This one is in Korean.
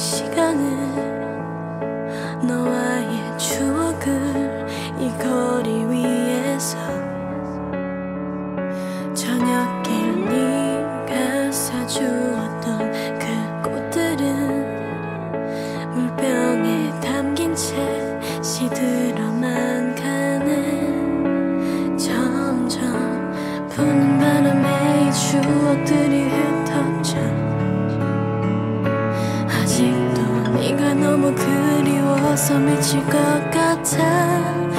시간은 너와의 추억을 이걸 네가 너무 그리워서 미칠 것 같아.